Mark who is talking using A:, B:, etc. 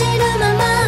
A: change my mind.